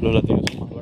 los latinos son más